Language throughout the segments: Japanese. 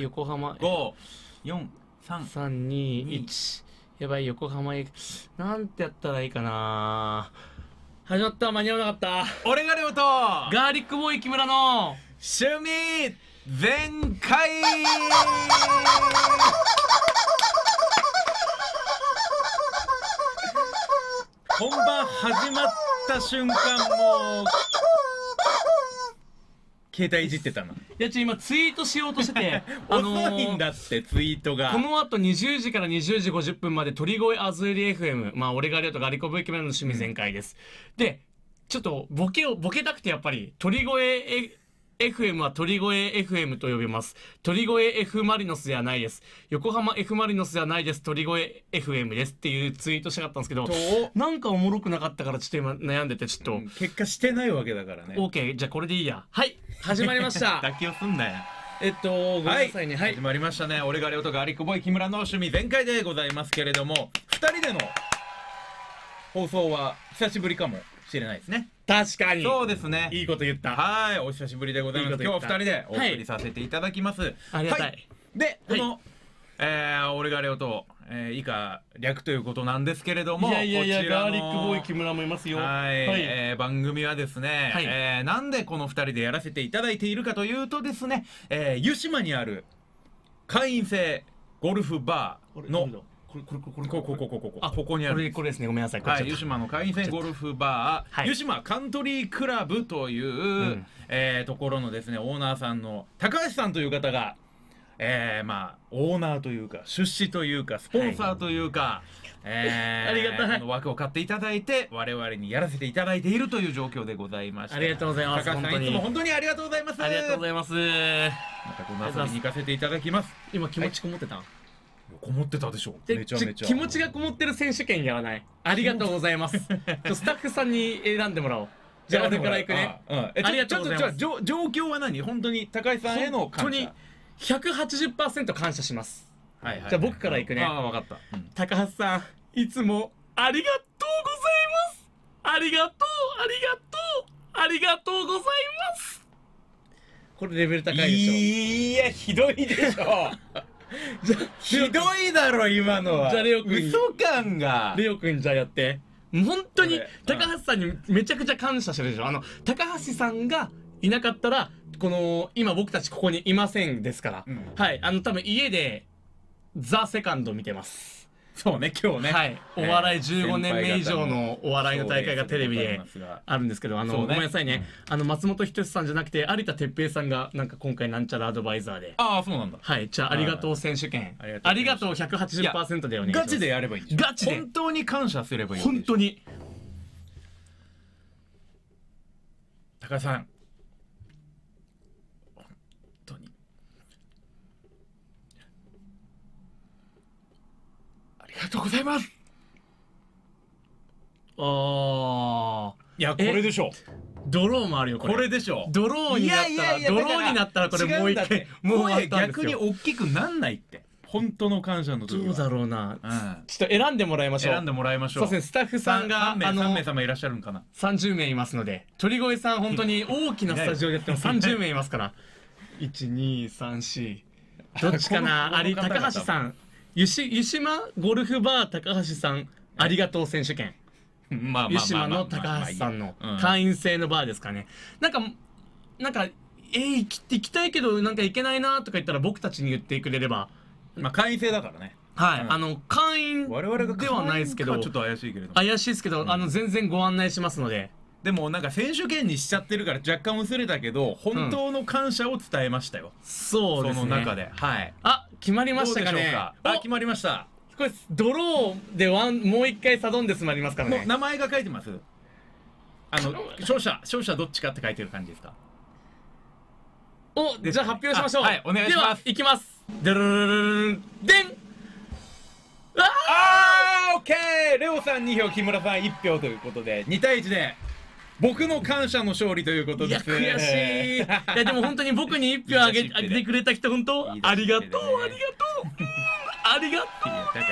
横浜。五、四、三。321やばい横浜へなんてやったらいいかな。始まった。間に合わなかった。俺がレオと。ガーリックボーイ木村の。趣味全開。本番始まった瞬間もう携帯いじってたないやちょ今ツイートしようとしててあのー遅いんだってツイートが。この後20時から20時50分まで鳥越アズーリ FM まあ俺がレオとガリコブイキムラの趣味全開です、でちょっとボケをボケたくてやっぱり鳥越え FM は鳥越 FM と呼びます。鳥越 F マリノスではないです。横浜 F マリノスではないです。鳥越 FM ですっていうツイートしたかったんですけどと、なんかおもろくなかったからちょっと今悩んでてちょっと、うん結果してないわけだからね OK じゃあこれでいいや。はい始まりました。妥協すんなよえっとごめんなさいね。はい始。まりましたね俺がレオとガーリックボーイ木村の趣味全開でございますけれども2人での放送は久しぶりかもしれないですね。確かに。そうですね。いいこと言った。はい。お久しぶりでございます。今日は2人でお送りさせていただきます、ありがたい。はでこの、えー俺がレオと、えー以下略ということなんですけれどもいやいやいやこちらのガーリックボーイ木村もいますよ。はい、えー番組はですね、はい。えーなんでこの2人でやらせていただいているかというとですね、えー湯島にある会員制ゴルフバーのこれこれこれこここここここあここにあるこれこれですね。ごめんなさい。はい、湯島の会員制ゴルフバー、はい。湯島カントリークラブという、ん。えーところのですねオーナーさんの高橋さんという方が、えーまあオーナーというか出資というかスポンサーというか、えーありがたい。この枠を買っていただいて我々にやらせていただいているという状況でございまして。ありがとうございます。高橋さんいつも本当にありがとうございます。ありがとうございます。またこの遊びに行かせていただきます。今気持ちこもってた、こもってたでしょでめちゃめちゃ。気持ちがこもってる選手権やらない。ありがとうございます。スタッフさんに選んでもらおう。じゃあ俺から行くね。あうんあ。りがとうございます。状状況は何？本当に高橋さんへの本当に感謝。180%感謝します。はいはいじゃあ僕から行くね。ああ分かった、うん。高橋さんいつもありがとうございます。ありがとうありがとうありがとうございます。これレベル高いでしょ。いやひどいでしょ ひどいだろ今のは。じゃあレオ君嘘感が。レオくんじゃあやって。本当に高橋さんにめちゃくちゃ感謝してるでしょ。あの高橋さんがいなかったらこの今僕たちここにいませんですから、うん。はい。あの多分家でザ・セカンド見てます、そうね今日ね。はい。お笑い15年目以上のお笑いの大会がテレビであるんですけどあの、ね。ごめんなさいね、あの松本人志さんじゃなくて有田哲平さんがなんか今回なんちゃらアドバイザーで。ああそうなんだ。はい。じゃあありがとう選手権。ありがとうありがとう180%でお願いします。ガチでやればいいガチで。本当に感謝すればいい本当に。高橋さん本当にありがとうございます。ああいやこえれでしょドローもあるよこれ。これでしょドローになったらドローになったらこれもう一回もう逆によ大きくなんないって。本当の感謝の時は。どうだろうな。うん。ちょっと選んでもらいましょう。選んでもらいましょう。そうですねスタッフさんが3名あの3名様いらっしゃるんかな。30名いますので鳥越さん本当に大きなスタジオでやっても30名いますから。1234どっちかな？あ りこのこの方々。高橋さん湯し湯島ゴルフバー高橋さんありがとう選手権。まあ湯島の高橋さんの会員制のバーですかね。なんかなんかえー、行き行きたいけどなんか行けないなとか言ったら僕たちに言ってくれれば。まあ会員制だからね。はい、うん。あの会員ではないですけどちょっと怪しいけれど怪しいですけど、あの全然ご案内しますので。でもなんか選手権にしちゃってるから若干薄れたけど本当の感謝を伝えましたよ、そうですね。その中で。はい。あ決まりましたかね？あ決まりました。これドローでワンもう一回サドンデスもありますからね。名前が書いてます？あの勝者勝者どっちかって書いてる感じですか？おじゃあ発表しましょう。あはいお願いします。いきます。ドゥルルルルルンでん。ああーオッケー！レオさん2票木村さん1票ということで2対1で僕の感謝の勝利ということーいやです悔しい。いやでも本当に僕に一票あげあげてくれた人本当ありがとうありがとう。うん。ありがとう。いやだから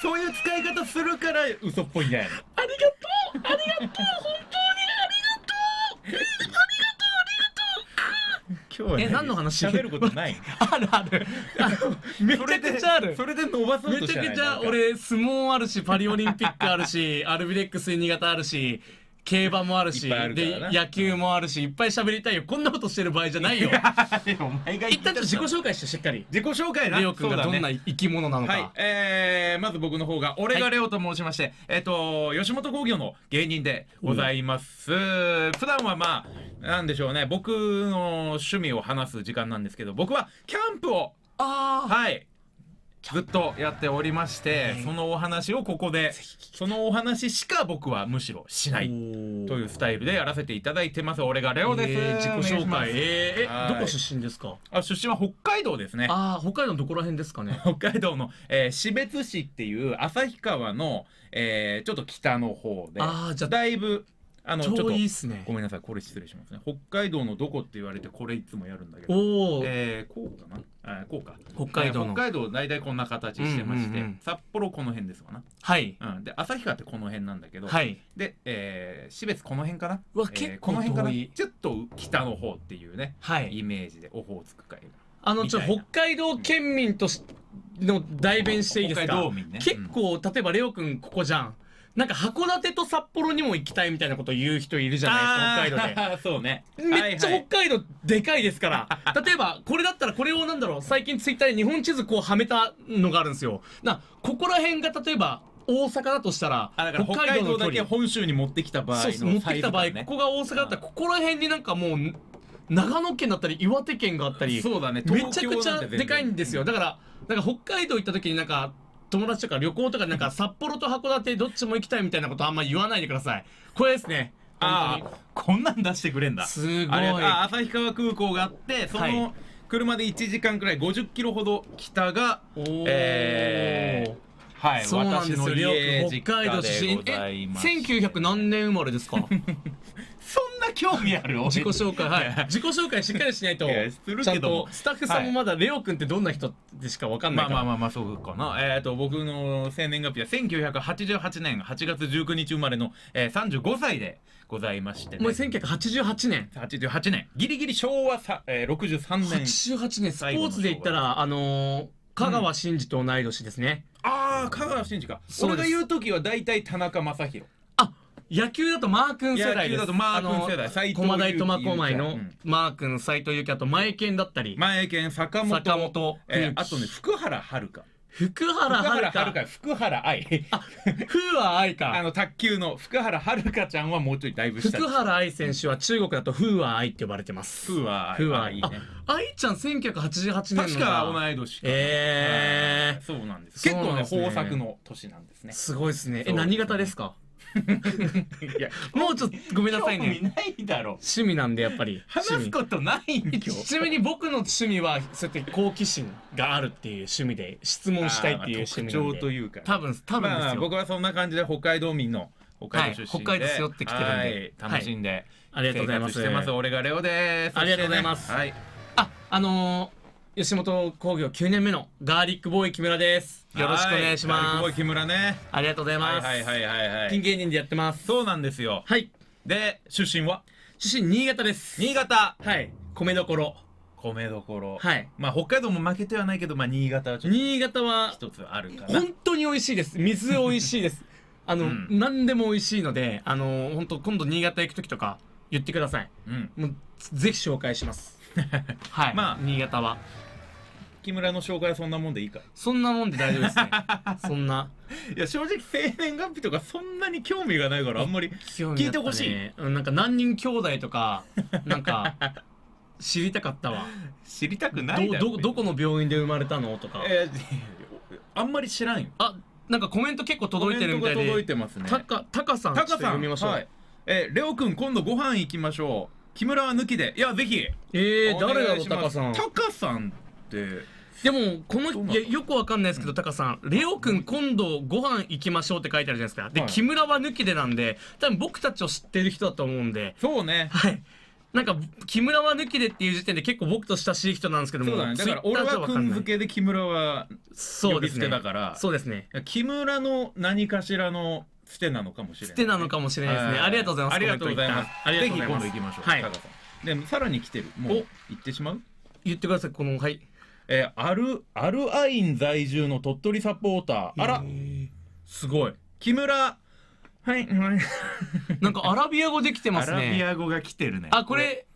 そう いう使い方するから嘘っぽいんじゃないのありがとう。ありがとう。本当にありがとう。ありがとう。ありがとう。今日はえ何の話？喋ることない。あるある。めちゃくちゃある。それで伸ばそうめとしてないちゃくちゃ俺相撲あるしパリオリンピックあるしアルビレックス新潟あるし競馬もあるしで野球もあるしいっぱい喋りたいよ。こんなことしてる場合じゃないよ。お前が一旦ちょっと自己紹介してしっかり。自己紹介なレオ君がどんな生き物なのか、はい、えー、まず僕の方が俺がレオと申しまして、えっ、と吉本興業の芸人でございます。普段はまあなんでしょうね。僕の趣味を話す時間なんですけど僕はキャンプをはいずっとやっておりまして、はいそのお話をここでそのお話しか僕はむしろしないというスタイルでやらせていただいてます俺がレオです、えー自己紹介。えーどこ出身ですか？あ出身は北海道ですね。ああ北海道のどこら辺ですかね？北海道の、えー標津市っていう旭川の、えーちょっと北の方であーじゃあだいぶあのちょっと遠いっすね。ごめんなさいこれ失礼しますね。北海道のどこって言われてこれいつもやるんだけど。おお、えー、こうかな？あーこうか。北海道の。えー北海道大体こんな形してまして、うんうんうん。札幌この辺ですかな、はい。うん、で旭川ってこの辺なんだけど、はい。で、えー、標津この辺かな？うわえー結構この辺かな？遠いちょっと北の方っていうねはい。イメージでオホーツク海あのちょ北海道県民としの代弁していいです北かね。結構例えばレオくんここじゃんなんか函館と札幌にも行きたいみたいなこと言う人いるじゃないですか北海道で。で そうね。めっちゃはいはい。北海道でかいですから、例えばこれだったらこれをなんだろう最近ツイッターで日本地図こうはめたのがあるんですよ。なここら辺が例えば大阪だとしたら北海道だけ本州に持ってきた場合のそうそう持ってきた場合、ここが大阪だったらここら辺になんかもう長野県だったり岩手県があったりそうだね。めちゃくちゃでかいんですよ。だからなんか北海道行った時になんか友達とか旅行とかでなんか札幌と函館どっちも行きたいみたいなことあんま言わないでください。これですね。あ本あこんなん出してくれんだ。すごいあ旭川空港があってそはい。の車で1時間くらい50キロほど北がおー。えーはいそうなんですよ、北海家道出身。え、ます。1900何年生まれですか？そんな興味ある？自己紹介、はい。自己紹介しっかりしないとするけども。ちゃんとスタッフさんもまだレオくんってどんな人でしかわかんないから。まあまあまあまあそうかな。えっ、と僕の生年月日は1988年8月19日生まれの、えー、35歳でございまして、ね、もう1988年。88年。ギリギリ昭和さ、えー、63年。88年、スポーツで言ったら、あのー、香川真司と同い年ですね。ああ香川真司か。俺が言う時は大体田中将大。あ野球だとマー君世代です。野球だとマー君世代。あの斎藤駒大苫小牧のうん。マー君、斎藤佑樹あと前健だったり、前県坂本。坂本えーあとね福原遥。福原福原遥遥福原愛。風は愛あか。の卓球の福原遥ちゃんはもうちょいだいぶ下。福原愛選手は中国だと風は愛って呼ばれてます。風は愛。風は愛。ね、愛ちゃん1988年の確か同い年か。なえー。はい。そうなんです。結構ね豊作の年なんですね。すごいですね。え、何型ですか？いやもうちょっとごめんなさい興味ね。ないだろ。趣味なんでやっぱり。話す趣ことないん今ちなみに僕の趣味はそうやって好奇心があるっていう趣味で質問したいっていう趣味特なんで。徴というか多分多分ですよ、まあ僕はそんな感じで北海道民の北海道出身で、はい北海道背負ってきてるんで。はい楽しんでありがとうございます。してます。俺がレオです。ありがとうございます。はい。ああのー吉本興業9年目のガーリックボーイ木村です。よろしくお願いします。はい木村ね。ありがとうございます、はいはいはいはいはい。ピン芸人でやってます。そうなんですよ。はい。で出身は？出身新潟です。新潟。はい。米どころ。米どころ。はい。まあ北海道も負けてはないけどまあ新潟はちょっと新潟は一つあるかな。本当に美味しいです。水美味しいです。あの、うん。何でも美味しいのであの本当今度新潟行く時とか言ってください。うん。もうぜひ紹介します。はい。まあ。新潟は木村の紹介はそんなもんでいいか？そんなもんで大丈夫ですね。そんな。いや正直生年月日とかそんなに興味がないからあんまり聞いてほしい。うんなんか何人兄弟とかなんか知りたかったわ。知りたくないだろ。どどどこの病院で生まれたのとか。えーあんまり知らんよ。あなんかコメント結構届いてるみたいコメントが届いでてますね。たかたかさんちょっとタカさん。読みましょう、はい。えーレオくん今度ご飯行きましょう。木村は抜きで。いやぜひ。えー、誰だろいうタカさん。タカさんって。でもこのいやよくわかんないですけど、タカさんレオくん今度ご飯行きましょうって書いてあるじゃないですか。で、はい。木村は抜きでなんで多分僕たちを知ってる人だと思うんで。そうね。はい。なんか木村は抜きでっていう時点で結構僕と親しい人なんですけどもそうだね。だから俺はくんわかんない。付けで木村は呼び捨そうですね。てだから。そうですね。木村の何かしらの捨てなのかもしれない。捨てなのかもしれないですね。はい。ありがとうございます。ありがとうございます。コメントいったありがとうございます。ぜひ今度行きましょう。はいタカさん。でさらに来てる。もうお。言ってしまう？言ってください。このはいえーアルアルアイン在住の鳥取サポーター。あら。すごい。木村。はいはい。なんかアラビア語できてますアラビねア語が来てるね。あこれ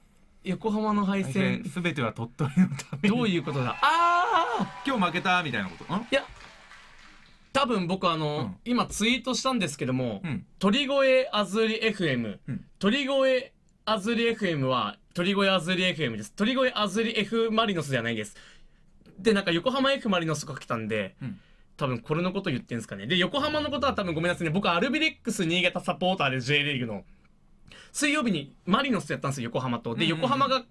横浜の配線。すべては鳥取のために。どういうことだ？ああ今日負けた？みたいなこと？ん？いや多分僕あの、うん。今ツイートしたんですけども、うん。鳥越あずり FM、うん。鳥越あずり FM は鳥越あずり FM です。鳥越あずり F マリノスではないですでなんか横浜 F マリノスが来たんで、うん。多分これのこと言ってんですかね。で横浜のことは多分ごめんなさいね。僕アルビレックス新潟サポーターで J リーグの水曜日にマリノスやったんですよ横浜と。で横浜が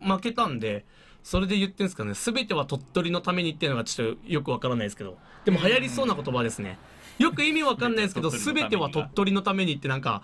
負けたんでそれで言ってんですかね。全ては鳥取のためにっていうのがちょっとよくわからないですけど。でも流行りそうな言葉ですね。よく意味わかんないですけど全全ては鳥取のためにってなんか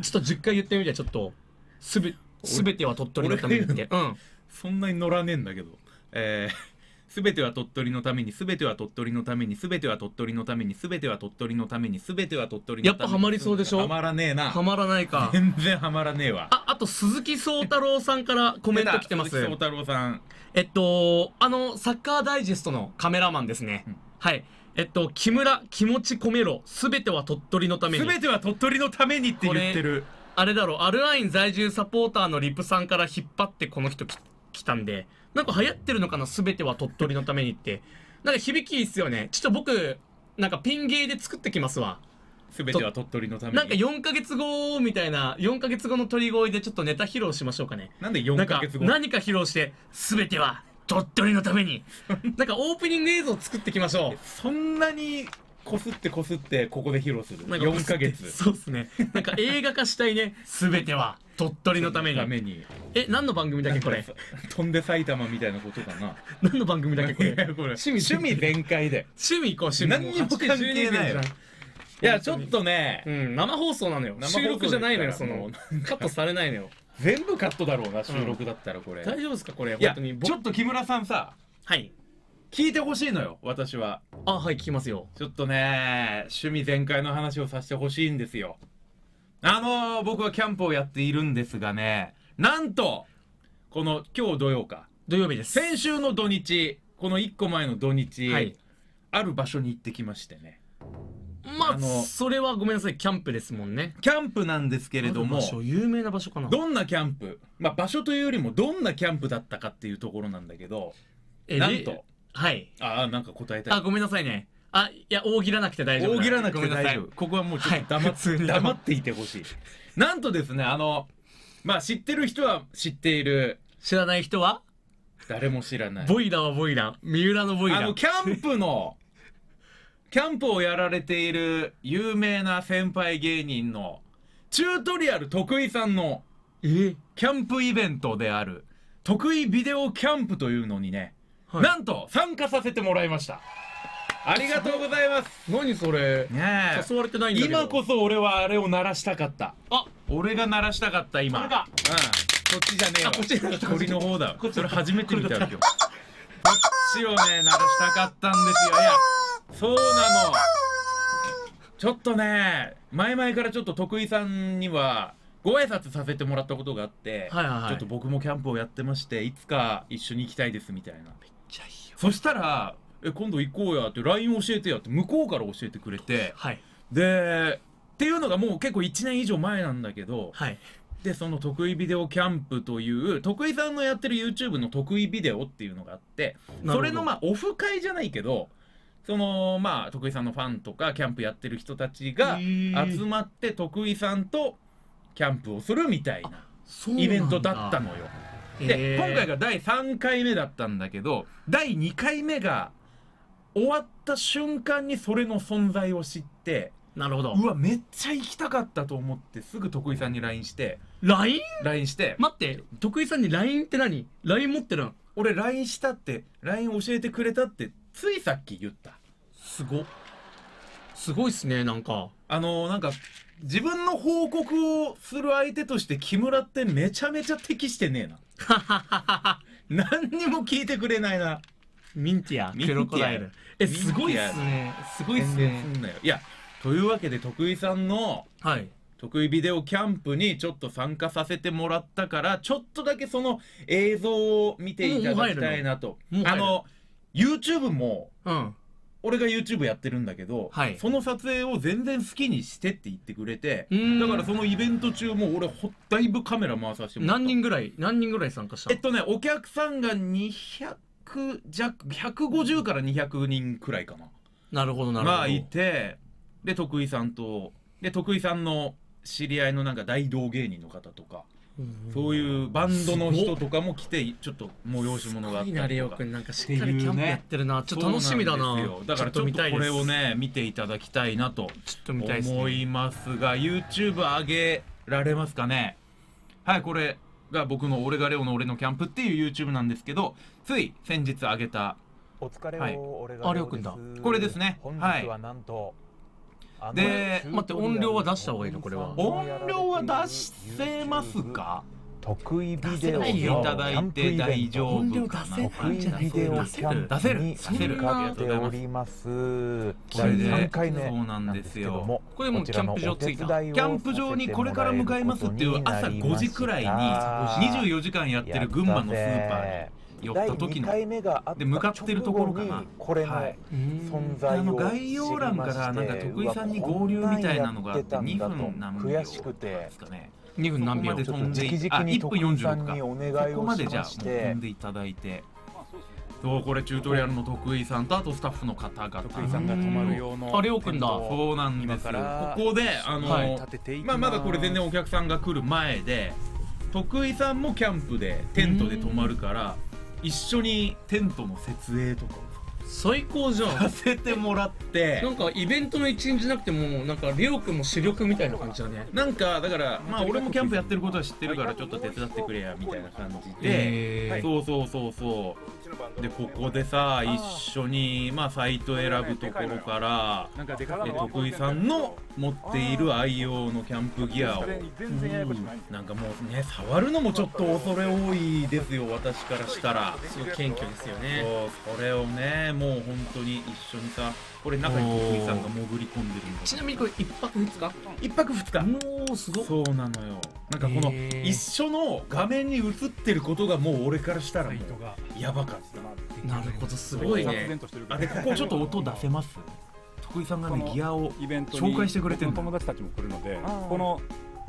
ちょっと10回言ってみてちょっと。すべ全ては鳥取のためにって。うん。そんなに乗らねえんだけど。えーすべては鳥取のためにすべては鳥取のためにすべては鳥取のためにすべては鳥取のためにすべては鳥取のために。やっぱハマりそうでしょ？ハマらねえな。はまらないか。全然ハマらねえわ。ああと鈴木聡太郎さんからコメント来てます。鈴木聡太郎さん。えっと、あの、サッカーダイジェストのカメラマンですね。うん。はい。えっと、木村、気持ち込めろ、すべては鳥取のために。すべては鳥取のためにって言ってる。あれだろう、アルアイン在住サポーターのリプさんから引っ張ってこの人き来たんで、なんか流行ってるのかな、すべては鳥取のためにって。なんか響きいいっすよね。ちょっと僕、なんかピン芸で作ってきますわ。すべては鳥取のためになんか4ヶ月後みたいな、4ヶ月後の鳥越でちょっとネタ披露しましょうかね。なんで4なんかヶ月後何か披露して、すべては鳥取のために。なんかオープニング映像作っていきましょう。そんなにこすってこすってここで披露するなんか4ヶ月そうっすね。なんか映画化したいね。すべては鳥取のために。ためにえ、何の番組だっけこれ？飛んで埼玉みたいなことかな 何の番組だっけこれ？趣味趣味全開で趣味行こう、趣味。何にも関係ないよもう8時12分じゃんいやちょっとねうん、生放送なのよ。収録じゃないのよ、そのう。カットされないのよ。全部カットだろうな収録だったらこれ、大丈夫ですかこれ？本当に。ちょっと木村さんさはい。聞いてほしいのよ私はあ、はい、聞きますよ。ちょっとね趣味全開の話をさせてほしいんですよあのー僕はキャンプをやっているんですがねなんとこの今日土曜か土曜日です。先週の土日この1個前の土日、はい。ある場所に行ってきましてねまあ、あのそれはごめんなさい、キャンプですもんね。キャンプなんですけれども有名な場所かな。どんなキャンプ？まあ場所というよりもどんなキャンプだったかっていうところなんだけどえなんとではい。ああなんか答えたいあ、ごめんなさいね。あ、いや、大喜らなくて大丈夫だ。大喜らなくて大丈夫ここはもうちょっと黙,、はい黙っていてほしいなんとですねあのまあ知ってる人は知っている知らない人は？誰も知らないボイラーはボイラー。三浦のボイラー。あのキャンプのキャンプをやられている有名な先輩芸人のチュートリアル得意さんのえ？キャンプイベントである得意ビデオキャンプというのにね、はい。なんと参加させてもらいました。ありがとうございます。何それ？ねえ。誘われてないんだけど。今こそ俺はあれを鳴らしたかった。あ、俺が鳴らしたかった今。これか。うん。こっちじゃねえわあこっちじゃなかった鳥の方だ。こっち。それ初めて見たよ今日。こっちをね鳴らしたかったんですよ。いやそうなの。ちょっとね前々からちょっと徳井さんにはご挨拶させてもらったことがあって、はいはいはい。ちょっと僕もキャンプをやってましていつか一緒に行きたいですみたいな。そしたら「え今度行こうや」って LINE 教えてやって向こうから教えてくれてはい。でっていうのがもう結構1年以上前なんだけどはい。でその得意ビデオキャンプという徳井さんのやってる YouTube の得意ビデオっていうのがあってそれのまあオフ会じゃないけどそのまあ徳井さんのファンとかキャンプやってる人たちが集まって徳井さんとキャンプをするみたいなイベントだったのよ。で今回が第3回目だったんだけど第2回目が終わった瞬間にそれの存在を知ってなるほど。うわめっちゃ行きたかったと思ってすぐ徳井さんに LINE して LINE? LINE して待って、徳井さんに LINE って何 ?LINE 持ってるん俺 LINE したって LINE 教えてくれたってついさっき言ったすご。すごいっすね、なんか。あのーなんか自分の報告をする相手として木村ってめちゃめちゃ適してねえな 何にも聞いてくれないなミンティア、ミンティアクロコダイル。え、すごいっすね。すごいっすね。いやというわけで徳井さんのはい。得意ビデオキャンプにちょっと参加させてもらったからちょっとだけその映像を見ていただきたいなとあの YouTube もうん俺が YouTube やってるんだけど、はい。その撮影を全然好きにしてって言ってくれてだからそのイベント中も俺ほだいぶカメラ回させてもらった。何人ぐらい何人ぐらい参加したえっとねお客さんが200弱150から200人くらいかな。なるほどなるほど。がいてで徳井さんとで徳井さんの知り合いのなんか大道芸人の方とか。うんそういうバンドの人とかも来てちょっと催し物があったいいなりとかなんかしっかりキャンプやってるな。ちょっと楽しみだななだからちょっとこれをね見ていただきたいなと思いますが YouTube 上げられますかね。はいこれが僕の「俺がレオの俺のキャンプ」っていう YouTube なんですけどつい先日上げた。お疲れを、はい。俺がありょうくんだ。これですね。本はい。日はなんと、あので待って音量は出した方がいいのこれは。音量は出せますか？得意ビデオ出せない。ただいて大丈夫かな。出せ得意ビデオキャンプ出せるに出せる。向かっております。第これで3回目そうなんですよ。これもキャンプ場着いた。キャンプ場にこれから向かいますっていう朝5時くらいに24時間やってる群馬のスーパーに寄った時の。第2回目があったで向かってるところかな。これのはい。存在をあの概要欄からなんか徳井さんに合流みたいなのがあって2分何秒悔しくて。ですかね2分何秒で飛んで直々にあ1分徳井さん46にお願いかここまでじゃあもう飛んでいただいて。そうこれチュートリアルの徳井さんとあとスタッフの方々。徳井さんが泊まる用のあレオくんだ。そうなんですよ。今からここであの、はい立てていきまあ、まだこれ全然お客さんが来る前で徳井さんもキャンプでテントで泊まるから一緒にテントの設営とかを最高じゃさんせてもらって。なんかイベントの一員じゃなくてもなんかレオくんも主力みたいな感じだね。なんかだからまあ俺もキャンプやってることは知ってるからちょっと手伝ってくれやみたいな感じで、えーそうそうそうそうでここでさ一緒にまあサイト選ぶところからなんかでかで徳井さんの持っている愛用のキャンプギアを。なん。かもうね触るのもちょっと恐れ多いですよ私からしたら。すごい謙虚ですよね。そうそれをねもう本当に一緒にさこれ中に徳井さんが潜り込んでるのちなみにこれ一泊二日？一泊二日。もうすごっ。そうなのよ。なんかこの一緒の画面に映ってることがもう俺からしたらもうやばかったなるほどすごいね。あでここちょっと音出せます？徳井さんがねギアをイベントに紹介してくれてんの。僕の友達たちも来るのでこの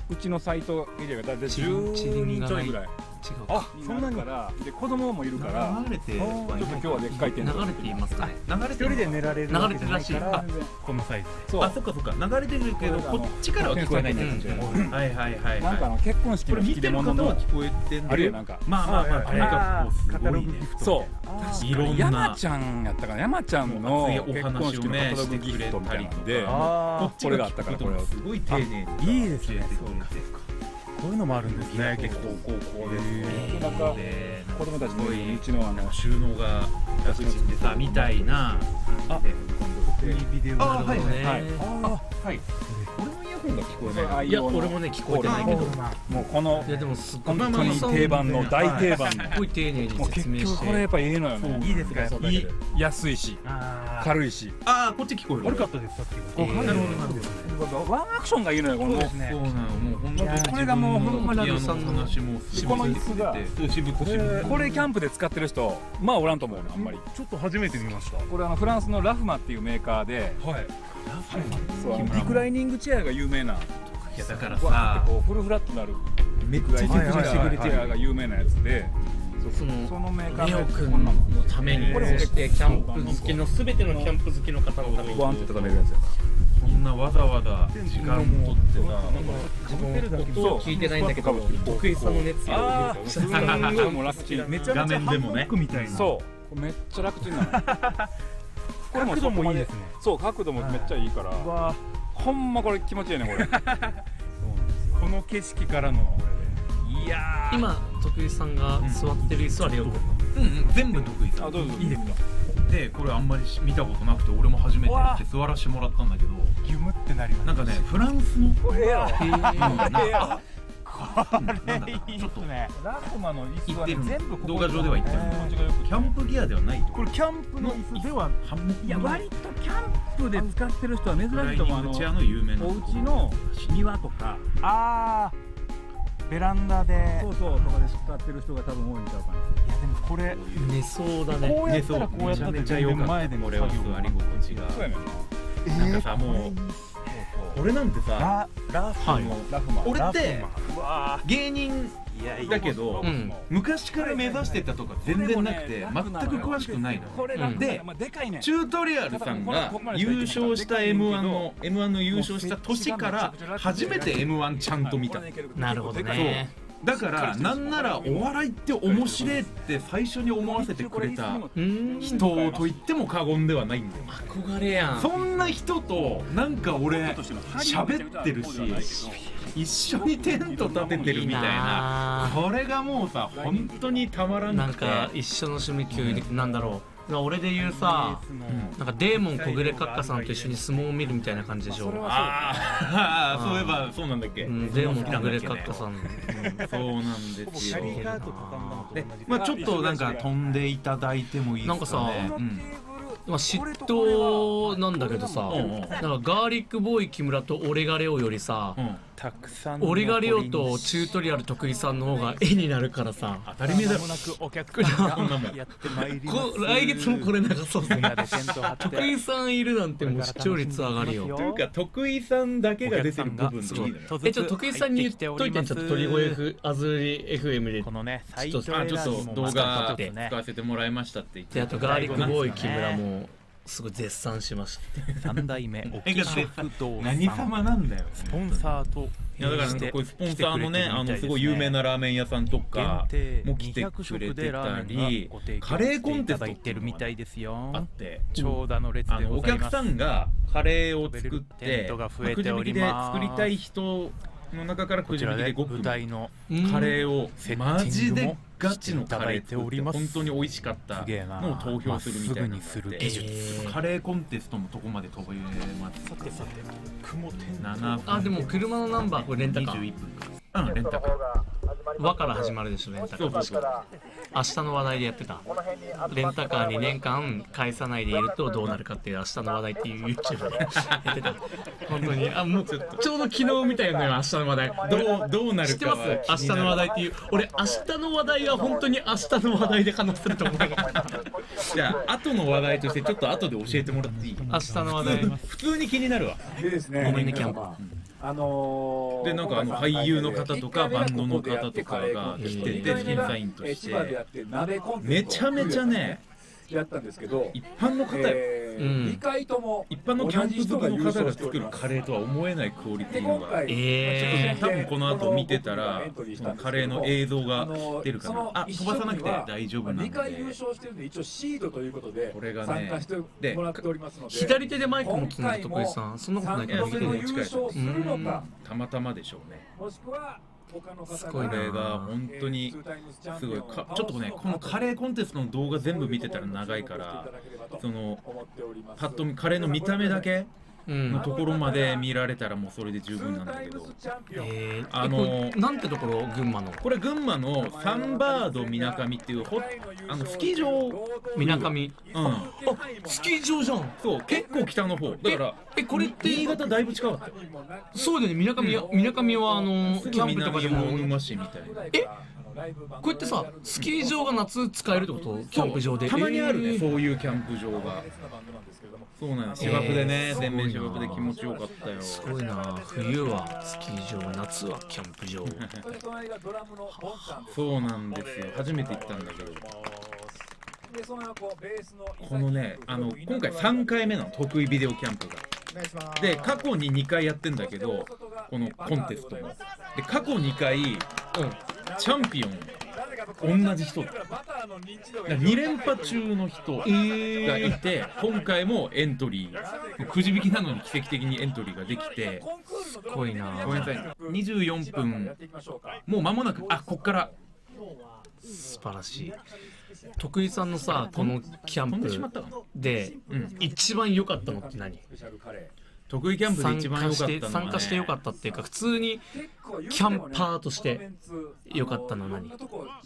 うちのサイトエリアが大体チリンチリン10がない。人ちょいぐらい違うあになるからで子供もいるから流れてちょっと今日はでっかいテント。流れていますかね流れて人で寝られる流れてるらし全然このサイズそう。あそっかそっか。流れてるけどこっちからは聞こえないんだはいはいはいなんかあはの結婚式の引き出てる方は物の聞こえてんだあるよ。なんかまあまあまあとにかくこうすごいねそう。いろんな山ちゃんやったかな。山ちゃんの結婚話を式のねカタログギフトみたいなんでこあっちが聞くこともすごい丁寧にいいですね教えてくれてこういうのもあるんですね。結構こうこうこうですね。なんかで子供たちのすごいうちのあの収納が楽ちんでさみたいな。あでビデオあなるほどね。はい。あはい俺のイヤホンが聞こえない。いや俺もね聞こえてないけど。もうこのいやでもすごい。定番の大定番すごい丁寧にもう結説明して局これやっぱいいのよね。いいですかいい安いしあ軽いし。ああこっち聞こえる悪かったですさっきえー。なるほど。なるほどワンアクションがいいのよ。このそうですねそうなのもう本当にこれがもうほんまにピアノの話もすごいこの椅子がこれキャンプで使ってる人まあおらんと思うよあんまり。ちょっと初めて見ました。これあのフランスのラフマっていうメーカーではいそう。あのリクライニングチェアが有名な。いやだからさこうフルフラットなる。めっリクライニングチはいはいはいェアチェアが有名なやつで。そのそのメーカーのやつ。くんのこんなもんためにこれもそしてキャンプ好きのすべてのキャンプ好きの方のために。ワンって畳めるやつや。こんなわざわざ時間を取ってさ自分音を聞いてないんだけど徳井さんの熱意をあーすんごい。もう楽ちん。めちゃめちゃ画面でもね。ハンモックみたいなそう。めっちゃ楽ちんなのこれも角度もいいですね。そう角度もめっちゃいいから。うわ。ほんまこれ気持ちいいねこれ。この景色からの。これでいやー。今徳井さんが座ってる椅子はレオうんうん。全部得意さあどうぞ。いいですか？でこれあんまり見たことなくて俺も初めてやって座らせてもらったんだけど。ギュムってなりますなんかねフランスの。これええやろへーなんかねあなんだ ちょっと。ね。ラフマの椅子はね行ってる。全部ここ動画上では行ってる。気持ちがよくキャンプギアではないと。これキャンプの椅子ではいや割とキャンプで使ってる人は珍しいと思う。あのお家の庭とかあーベランダで。そうそうとかで使ってる人が多分多いんちゃうかな。いやでもこれ寝そうだね。こうやねそうったらこうやっためちゃめちゃら全良かった。然前でもこれは座り心地が。そうやねなんかさもう俺なんてさララフマはい。ラフマ俺って芸人だけどうん。昔から目指してたとか全然なくて全く詳しくないのこれ楽でまあでかいね。チュートリアルさんが優勝した m 1の m 1の優勝した年から初めて m 1ちゃんと見た。なるほどねだからなんならお笑いって面白いって最初に思わせてくれたうん。人と言っても過言ではないんだよ憧れやん。そんな人となんか俺喋ってるし一緒にテント立ててるみたいな。これがもうさ本当にたまらなんくて。か一緒の趣味共有できてなんだろう俺で言うさなんかデーモン小暮閣下さんと一緒に相撲を見るみたいな感じでしょ。ああそういえばそうなんだっけ、うんデーモン小暮閣下さん。うん。そうなんですよ。まあちょっとなんか飛んでいただいてもいいですかね。なんかさうん。まあ嫉妬なんだけどさなんかガーリックボーイ木村と俺がレオよりさうんたくさん俺がレオとチュートリアル得意さんの方が絵になるからさ。当たり前だもなくお客さんがこんなもんやってまいりますこ来月もこれ長そうですねみんなでテント張って得意さんいるなんてもう視聴率上がるよ。というか徳井さんだけが出てる部分でいいえちょっと徳井さんに言っといてちょっと鳥越 F アズーリ FM で。このねちょっと動画使わせてもらいましたって言って。であとガーリックボーイ。木村ももすごい絶賛しました。三代目え沖食堂さん。何様なんだよ。スポンサーといやだからこういうスポンサーのねあのすごい有名なラーメン屋さんとかも来て200くれ食てたーメンがりカレーコンテストだいてるみたいですよあって。長蛇の列あのおでございます。客さんがカレーを作っテてくじ引きで作りたい人の中からくじ引きでこちらで5組舞台のカレーをマジでガチのカレーしていただいております。本当に美味しかったのを投票するみたいな技術えーカレーコンテストのとこまで飛べますさてさて。雲テント7分あでも車のナンバーこれレンタカー。21分か。うんレンタカー和から始まるでしょレンタカー。明日の話題でやってた。レンタカー2年間返さないでいるとどうなるかっていう明日の話題っていう YouTube で やってた。本当に。あもうちょうど昨日見たよね明日の話題。どうどうなるか知ってます？明日の話題っていう。俺明日の話題は本当に明日の話題で話せると思う。の じゃあ後の話題としてちょっと後で教えてもらっていい？明日の話題。普通に気になるわ。でですね、ごめんねキャンプあのーでなんかあの俳優の方とかバンドの方とかが来てて審査員として。めちゃめちゃねやったんですけど、一般の方よえーうん。2回とも一般のキャンプ好きの方が作るカレーとは思えないクオリテでィのが。今回、え多分この後見てたらそのカレーの映像が出るからあ飛ばさなくて大丈夫なの2回優で勝してるんで一応シードということでこれがね。参加してもらっておりますので左手でマイク持つんだ徳井さんそんなことないけど3回目の優勝するのかたまたまでしょうね。もしくはすごいなこれが本当にすごい。かちょっとねこのカレーコンテストの動画全部見てたら長いからそのパッと見カレーの見た目だけうんのところまで見られたらもうそれで十分なんだけど。えー、あのなんてところ群馬の？これ群馬のサンバードみなかみっていうほあのスキー場。みなかみ。うん。あスキー場じゃん。そう結構北の方。だからえこれって新潟だいぶ近かったよ。そうだよね。みなかみはみなかみはあのキャンプとかでも。みたいな。えこうやってさスキー場が夏使えるってこと？キャンプ場で。たまにあるね、えー。そういうキャンプ場がそうなんです芝生でね、えー全面芝生で気持ちよかったよ。すごいな。冬はスキー場夏はキャンプ場。そうなんですよ。初めて行ったんだけど。でその横ベースのこのねあの今回3回目の得意ビデオキャンプが。で過去に2回やってんだけどこのコンテストも。で過去2回、うん、チャンピオン同じ人。だ2連覇中の人がいて今回もエントリー。くじ引きなのに奇跡的にエントリーができて。すごいな。ごめんなさい。24分。もう間もなくあこっから。素晴らしい。徳井さんのさこのキャン飛んでしまったプでうん。一番良かったのって何？得意キャンプで一番良かったのは、ね、参加してよかったっていうか普通にキャンパーとして良かったのは何？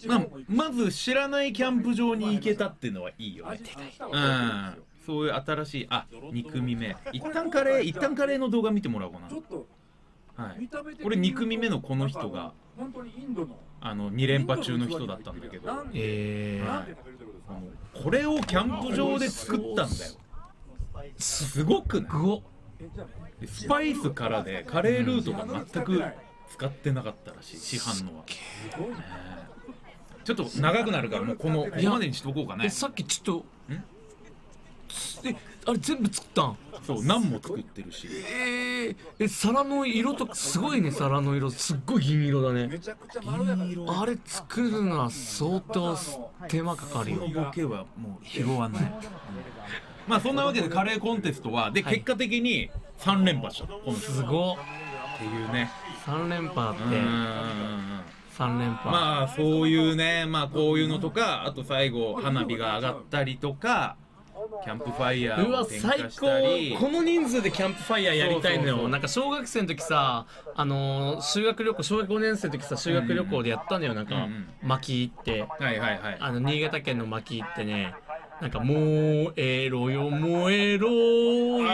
まあ、まず知らないキャンプ場に行けたっていうのはいいよね。うん。そういう新しいあ2組目。一旦カレー一旦カレーの動画見てもらおうかな。ちょっとはい。これ2組目のこの人が本当にインドのあの2連覇中の人だったんだけど。えー。はい。これをキャンプ場で作ったんだよ。すごくない？スパイスからでカレールーとか全く使ってなかったらしい市販のは。ね。ちょっと長くなるからもうこのここまでにしとこうかね。えさっきちょっとえあれ全部作ったん？そう何も作ってるし。えー、え皿の色とかすごいね皿の色。すっごい銀色だね。めちゃくちゃまろやか。であれ作るのは相当手間かかるよ。ボケはもう拾わない、まあそんなわけでカレーコンテストはではい結果的に3連覇した。この人すごっ。っていうね。3連覇あって。うん。3連覇。まあそういうねまあこういうのとかあと最後花火が上がったりとかキャンプファイヤうわーを点最高火したり。この人数でキャンプファイヤーやりたいのそうそうそう。よなんか小学生の時さあのー修学旅行小学5年生の時さ修学旅行でやったのよ。なんかうんうん。巻行って。はいはいはい。あの新潟県の巻行ってねなんか「燃えろよ燃えろよ」みた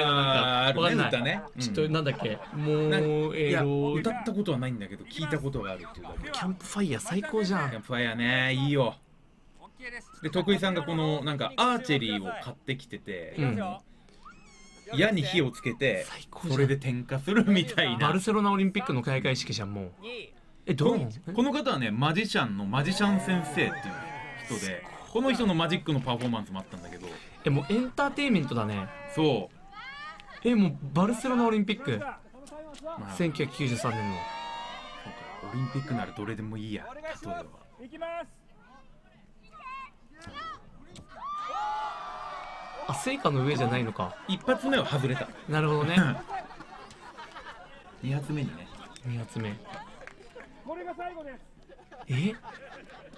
いななんかわかんない。歌ね。うん。ちょっとなんだっけ「なん燃えろ歌ったことはないんだけど聞いたことがあるっていうだけ。キャンプファイヤー最高じゃん。キャンプファイヤーねいいよ。で徳井さんがこのなんかアーチェリーを買ってきてて、うん。矢に火をつけてそれで点火するみたいな。バルセロナオリンピックの開会式じゃんもう。えどうこのこの方はねマジシャンのマジシャン先生っていう人でこの人のマジックのパフォーマンスもあったんだけど。えもうエンターテインメントだね。そう。えもうバルセロナオリンピック。まあ。1993年の。オリンピックならどれでもいいや。例えば。行きますあ聖火の上じゃないのか。一発目は外れた。なるほどね。二発目にね。2発目。これが最後です。え？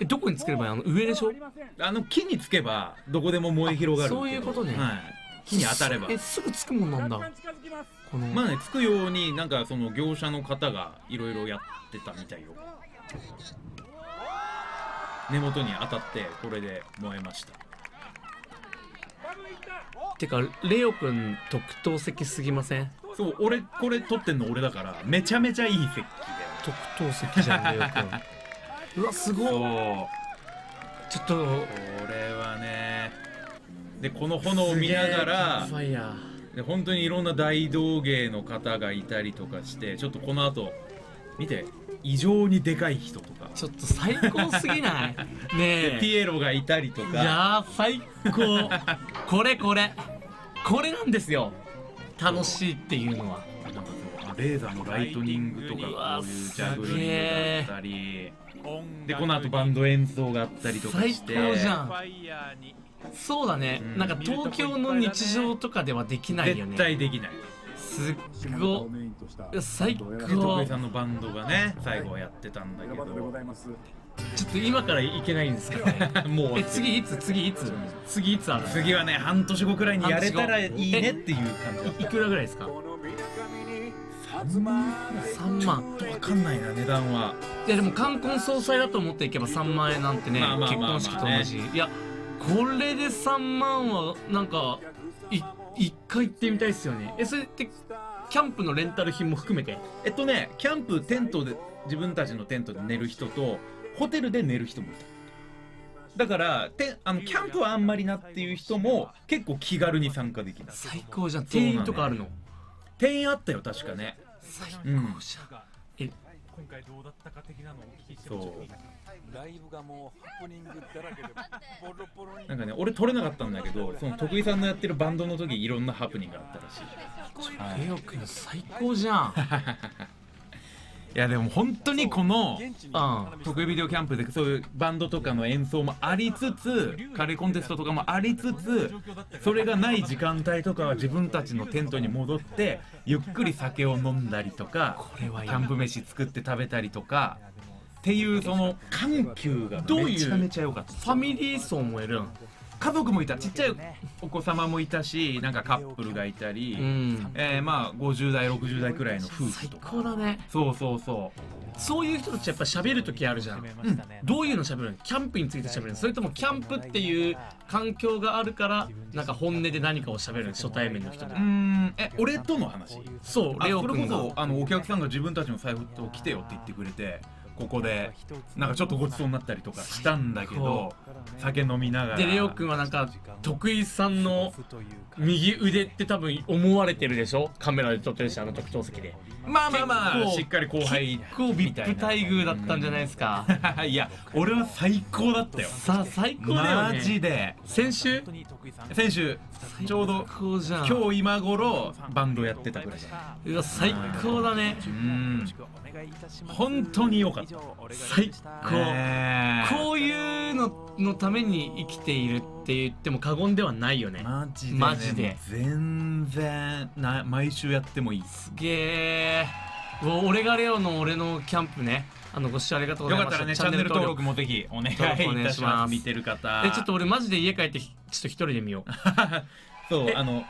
えどこにつければいい？あの上でしょ？あの木につけばどこでも燃え広がるあそういうことね。はい、木に当たれば。えすぐつくもんなんだ。この、まあねつくようになんかその業者の方がいろいろやってたみたいよ。根元に当たってこれで燃えました。てかレオくん特等席すぎません？そう俺これ撮ってんの俺だからめちゃめちゃいい席だよ。特等席じゃんレオくんうわすごそう。っちょっと。これはね。でこの炎を見ながらファイヤー。で本当にいろんな大道芸の方がいたりとかしてちょっとこの後見て。異常にでかい人とか。ちょっと最高すぎない？ねピえエロがいたりといかやー最高。これこれ。これなんですよ。楽しいっていうのは。なんかそうレーザーのライトニングとかこういうジャグリングがあったり。音でこの後バンド演奏があったりとか最して。高じゃん。そうだね、うん。なんか東京の日常とかではできないよね。絶対できない。すっご最高。で徳井さんのバンドがね最後はやってたんだけど。ちょっと今からいけないんですかね。もう。え次いつ？次いつ？次いつある？次はね半年後くらいにやれたらいいねっていう感じいいくらぐらいですか？3万。わかんないな値段は。いやでも冠婚葬祭だと思っていけば3万円なんてねまあまあまあまあ結婚式と同じ。いやこれで3万はなんかい一回行ってみたいですよね。えそれってキャンプのレンタル品も含めて？えっとねキャンプテントで自分たちのテントで寝る人とホテルで寝る人もいた。だからてあのキャンプはあんまりなっていう人も結構気軽に参加できる。最高じゃん。店員とかあるの？店員あったよ確かね最うん。高じゃんえ。今回どう。だったか的なのをお聞きしてライブがもう。ハプニングだらけでボロボロになんかね俺撮れなかったんだけどその徳井さんのやってるバンドの時いろんなハプニングがあったらしい。はいレオくん最高じゃん いやでも本当にこのうん。得意ビデオキャンプでそういうバンドとかの演奏もありつつカレーコンテストとかもありつつそれがない時間帯とかは自分たちのテントに戻ってゆっくり酒を飲んだりとかこれはいい。キャンプ飯作って食べたりとかっていうその緩急がどういうめちゃめちゃ良かった。ファミリー層もいるん家族もいた。ちっちゃいお子様もいたしなんかカップルがいたり、うん。えーまあ50代60代くらいの夫婦最とか。高だね。そうそうそそういう人たちやっぱ喋る時あるじゃん、どういうの喋るの？キャンプについて喋るの？それともキャンプっていう環境があるからなんか本音で何かを喋るの？初対面の人で。うん。え俺との話？そう。レオあそれこ君がそあのお客さんが自分たちの財布と来てよって言ってくれてここでなんかちょっとごちそうになったりとかしたんだけど酒飲みながら。でレオ君はなんか徳井さんの右腕って多分思われてるでしょ？カメラで撮ってるしあの特等席で。まあまあまあ。しっかり後輩結構ビップ待遇だったんじゃないですか？いや俺は最高だったよ。さあ最高だよね。マジで。先週？先週ちょうど今日今頃バンドやってたぐらいだ。うわ最高だね。うん本当に良かった。最高、ねえ。こういうののために生きているって言っても過言ではないよね。マジで、ね、マジで。全然な毎週やってもいい。すげえ。俺がレオの俺のキャンプね。あのご視聴ありがとうございました。よかったらねチャンネル登録もぜひお願いいたしまします。す見てる方。えちょっと俺マジで家帰ってひちょっと一人で見よう。え そうあの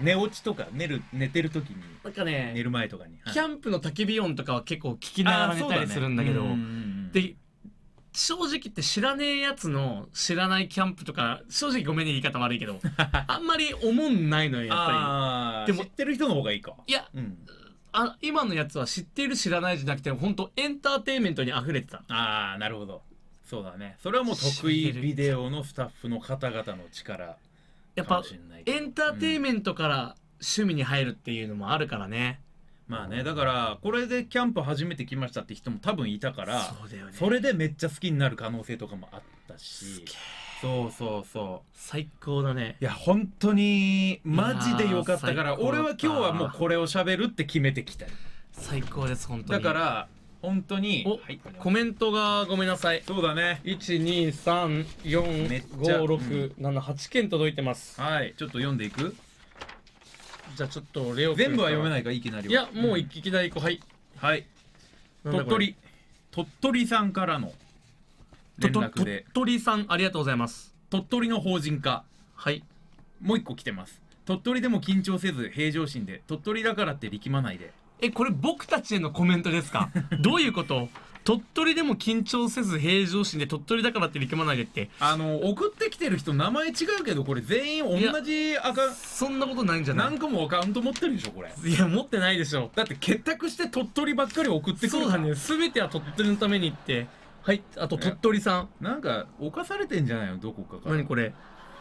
寝落ちとか寝る寝てる時になんかね寝る前とかにキャンプの焚き火音とかは結構聞きながら寝たりするんだけどでで正直言って知らねえやつの知らないキャンプとか正直ごめんね言い方悪いけど あんまり思んないのよやっぱででもも知ってる人の方がいいか。りいやうん。あ今のやつは知ってる知らないじゃなくて本当エンターテインメントに溢れてた。ああなるほど。そうだね。それはもう得意ビデオのスタッフの方々の力。かやっぱエンターテインメントから趣味に入るっていうのもあるからね、まあねだからこれでキャンプ初めて来ましたって人も多分いたからそうだよね。それでめっちゃ好きになる可能性とかもあったし。そうそうそう。最高だね。いや本当にマジでよかったから俺は今日はもうこれを喋るって決めてきたよ。最高です本当に。だから本当にお、はいコメントがごめんなさい。そうだね。めっちゃ1234567件届いてます。はいちょっと読んでいく？じゃあちょっとレオ全部は読めいないからいきなりいやもういいきなりこうはい。はい。鳥取。鳥取さんからの連絡で。鳥取さんありがとうございます。鳥取の法人化。はい。もう一個来てます。鳥取でも緊張せず平常心で鳥取だからって力まないでえこれ僕たちへのコメントですか？どういうこと？鳥取でも緊張せず平常心で鳥取だからって力まないでって。あの送ってきてる人名前違うけどこれ全員同じアカそんなことないんじゃない？何個もアカウント持ってるでしょこれ。いや持ってないでしょ。だって結託して鳥取ばっかり送ってくるそうだね。全ては鳥取のためにって。はいあと鳥取さん。なんか犯されてんじゃないの？どこかから。何これ？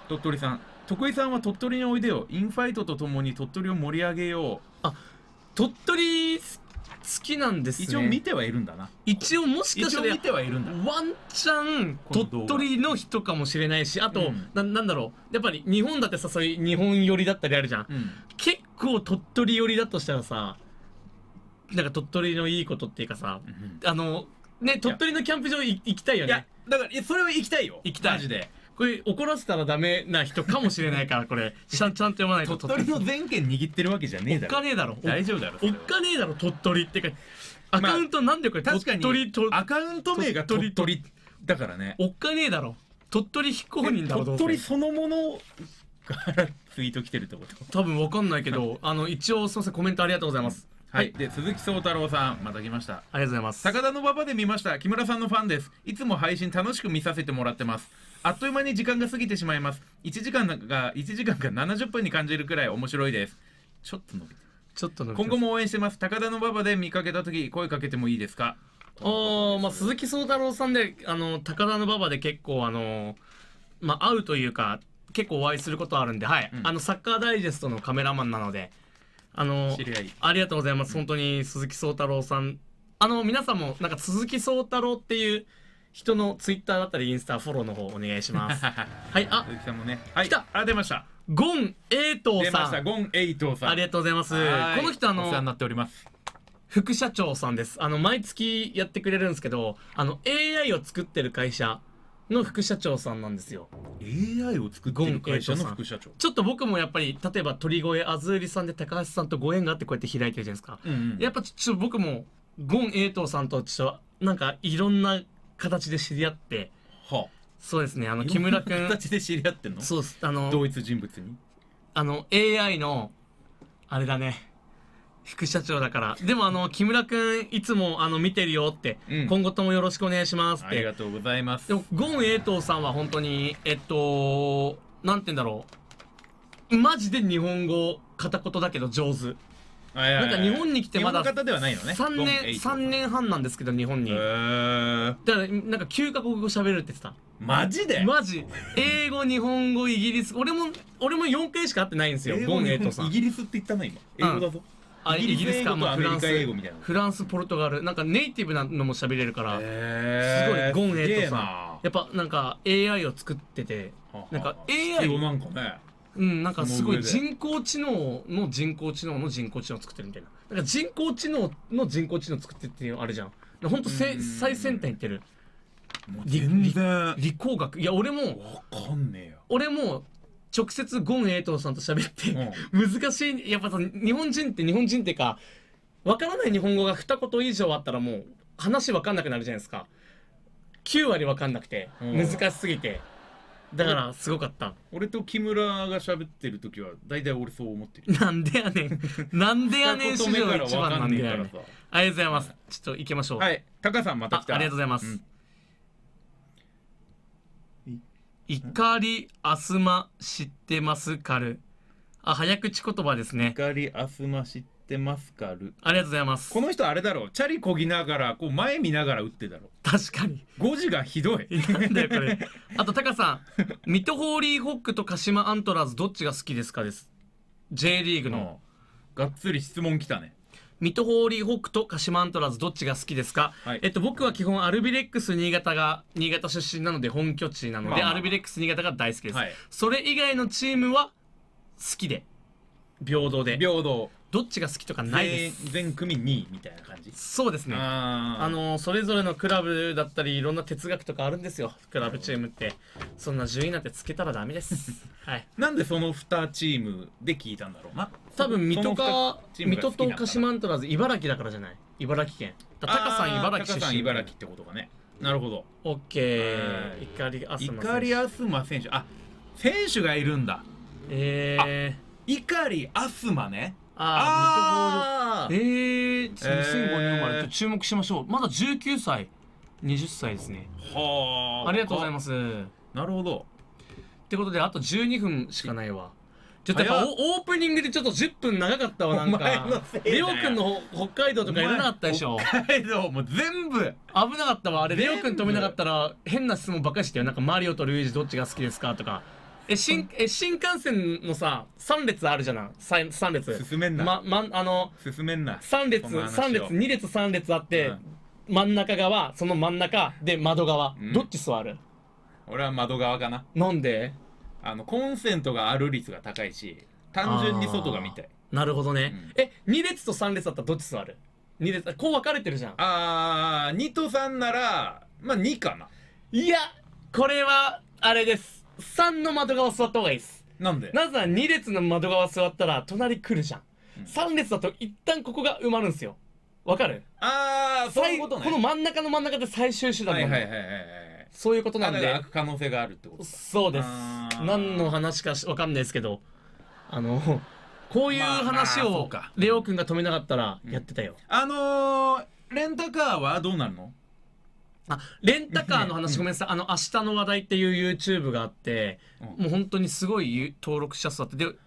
鳥取さん。徳井さんは鳥取においでよ。インファイトとともに鳥取を盛り上げよ鳥取好きなんですね。う一応見てはいるんだな。一応もしかしたら見てはいるんだ。ワンチャン鳥取の人かもしれないしあと、うん。ななんだろう。やっぱり日本だってさそういう日本寄りだったりあるじゃん。うん。結構鳥取寄りだとしたらさなんか鳥取のいいことっていうかさあのね鳥取のキャンプ場い行きたいよね。だからそれは行きたいよ。行きたい。マジでこれ怒らせたらダメな人かもしれないからこれ。ちゃんちゃんと読まないと。鳥取の全権握ってるわけじゃねえおっだろかねえだろ。大丈夫だろそおっかねえだろ鳥取ってか。アカウントなんでこれ。確かに鳥取とアカウント名が鳥取だからね。おっかねえだろ。鳥取非公認だろ鳥取そのものからツイート来てるってこと？多分わかんないけどあの一応すみませんコメントありがとうございます、はい、で鈴木聡太郎さんまた来ました。ありがとうございます。高田の馬場で見ました。木村さんのファンです。いつも配信楽しく見させてもらってますあっという間に時間が過ぎてしまいます。1時間が1時間が70分に感じるくらい面白いです。ちょっと伸びてる。ちょっと伸びて今後も応援してます。高田の馬場で見かけた時声かけてもいいですか？ああまあ鈴木聡太郎さんであの高田の馬場で結構あのまあ会うというか結構お会いすることあるんではい、うん。あのサッカーダイジェストのカメラマンなのであの知り合い。ありがとうございます。本当に鈴木聡太郎さん。あの皆さんもなんか鈴木聡太郎っていう人のツイッターだったりインスタフォローの方お願いします。はいあ鈴木さんもね。はい。来た。あ出ました。ゴンエイト出まさんした。ゴンエイトさん。ありがとうございます。はい。この人あのお世話になっております。副社長さんです。あの毎月やってくれるんですけどあの AI を作ってる会社の副社長さんなんですよ。AI を作ってる会社の副社長。ちょっと僕もやっぱり例えば鳥越あずりさんで高橋さんとご縁があってこうやって開いてるじゃないですか、うんうん。やっぱちょっと僕もゴンエイトさんとちょっとなんかいろんな形で知り合って。はそうですね。あの木村くいろん形で知り合ってんの？そうっす。あの同一人物に？あの AI のあれだね。副社長だから。でもあの木村くんいつもあの見てるよって、うん。今後ともよろしくお願いしますって。ありがとうございます。でもゴンエイトーさんは本当にえっとなんて言うんだろう。マジで日本語片言だけど上手ななんか日本に来てまだ日本の方ではないのね。3年ゴンエイトさん3年半なんですけど日本に。だからなんか9カ国語喋るって言ってた。マジで？マジ。英語日本語イギリス。俺も俺も4回しか会ってないんですよゴンエイトーさん。イギリスって言ったの？今英語だぞ。あイギリス英語とまあアメリカ英語みたいな。フランスポルトガル。なんかネイティブなのも喋れるから、すごいゴンエイトさん。な。やっぱなんか AI を作っててなんか必 AI 要なんかねうんなんかすごい人工知能の人工知能の人工知能を作ってるみたいな。なんか人工知能の人工知能作ってるっていうのあるじゃん。ほんと最先端いってる。もう理全然。理工学いや俺もわかんねえよ。俺も直接ゴンエイトーさんと喋って、難しい。やっぱさ日本人って日本人っていうかわからない日本語が二言以上あったらもう話わかんなくなるじゃないですか。9割わかんなくてうん。難しすぎてだからすごかった。俺と木村が喋ってる時は大体俺そう思ってる。なんでやねん。なんでやねん史上一番なんでやね。んありがとうございます。ちょっと行きましょう、はい。タカさんまた来た。あありがとうございます、うん。怒りアスマ知ってます？かるあ早口言葉ですね。怒りアスマ知ってますか？るありがとうございます。この人あれだろチャリこぎながらこう前見ながら打ってだろ確かに。5時がひどい。なんだよこれ。あとタカさん水戸ホーリーホックと鹿島アントラーズどっちが好きですかです。J リーグの、がっつり質問来たね。水戸ホーリーホックと鹿島アントラーズどっちが好きですか、はい。えっと僕は基本アルビレックス新潟が新潟出身なので本拠地なので、アルビレックス新潟が大好きです、はい。それ以外のチームは好きで。平等で。平等どっちが好きとかないです。全全組2位みたいな感じ？そうですね。ああのそれぞれのクラブだったりいろんな哲学とかあるんですよ。クラブチームって。そんな順位なんてつけたらダメです。はい。なんでその2チームで聞いたんだろうな？多分水戸か水戸と鹿島アントラーズ茨城だからじゃない？茨城県。だタカさん茨城出身。タカさん茨城ってことかね。なるほど。オッケはいー怒りあすま怒りアスマ選手。あ選手がいるんだ。えー、怒りアスマねあー水戸ーえー、2005年生まれと注目しましょう。まだ19歳20歳ですね。はあ。りがとうございます。すなるほど。ってことであと12分しかないわ。ちょっとやっぱオオープニングでちょっと10分長かったわなんか。レオくんの北海道とかいらなかったでしょ。北海道もう全部。危なかったわあれ。レオくん止めなかったら変な質問ばっかりしてよ。なんかマリオとルイージどっちが好きですかとかえ新え新幹線のさ3列あるじゃない？3列。進めんな。ままあの進めんな。3列この話を。3列2列3列あって、真ん中側その真ん中で窓側、うん。どっち座る？俺は窓側かな。なんで？あのコンセントがある率が高いし単純に外が見たい。なるほどね、うん。え2列と3列だったらどっち座る？2列こう分かれてるじゃん。あー2と3ならまあ2かな。いやこれはあれです3の窓側座った方がいいです。なんで？なぜなら2列の窓側座ったら隣来るじゃん、うん。3列だと一旦ここが埋まるんですよ。わかる？ああそういうことね。最この真ん中の真ん中で最終手段なんだ、はいはいはいはいはいそういうことなんで。開く可能性があるってことか。そうです。何の話かしわかんないですけど。あのこういう話まあまあそをレオくんが止めなかったらやってたよ、あのー、レンタカーはどうなるの？あレンタカーの話ごめんなさい。あの明日の話題っていう YouTube があって、うん。もう本当にすごい登録者数あってでだか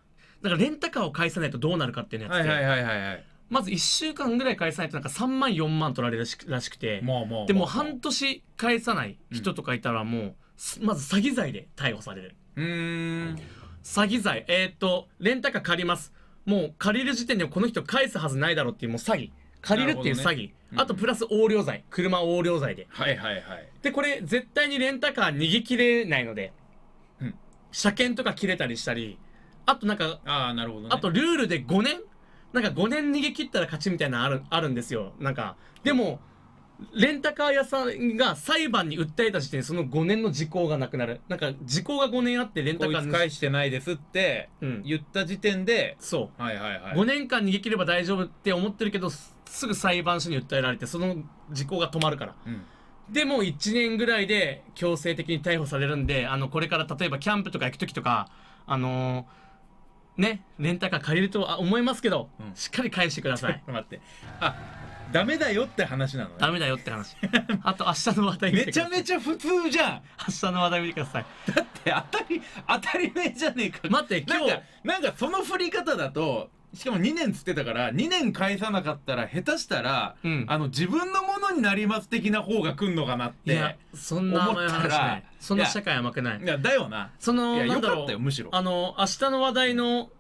らレンタカーを返さないとどうなるかっていうのやつで、はいはいはいはいはい。まず1週間ぐらい返さないとなんか3万4万取られるらしくてもうもうでもうう半年返さない人とかいたらもう、すまず詐欺罪で逮捕される。うーん。詐欺罪。えーっとレンタカー借ります。もう借りる時点でこの人返すはずないだろうっていうもう詐欺借りるっていう詐欺、ねうん。あとプラス横領罪。車横領罪で。はいはいはい。でこれ絶対にレンタカー逃げ切れないので、うん。車検とか切れたりしたり。あとなんかああなるほどね。あとルールで5年？なんか5年逃げ切ったら勝ちみたいなのあるあるんですよ。なんかでもレンタカー屋さんが裁判に訴えた時点でその5年の時効がなくなる。なんか時効が5年あってレンタカー返してないですってうん。言った時点で、そう。はいはいはい。5年間逃げ切れば大丈夫って思ってるけどすすぐ裁判所に訴えられてその時効が止まるから。うん。でも1年ぐらいで強制的に逮捕されるんであのこれから例えばキャンプとか行く時とかあのーねレンタカー借りるとは思いますけど、うん。しっかり返してください。待って。あダメだよって話なのね。ダメだよって話。あと明日の話題見めちゃめちゃ普通じゃん。明日の話題見てください。だって当たり当たり前じゃねえか。待って今日なんかなんかその振り方だとしかも2年つってたから2年返さなかったら下手したら、うん。あの自分のものになります的な方が来んのかなっていやそんな甘い話思ったらないそんな社会甘くない。いやだよな。そのいやよかなんだろう。ったよむしろ。あの明日の話題の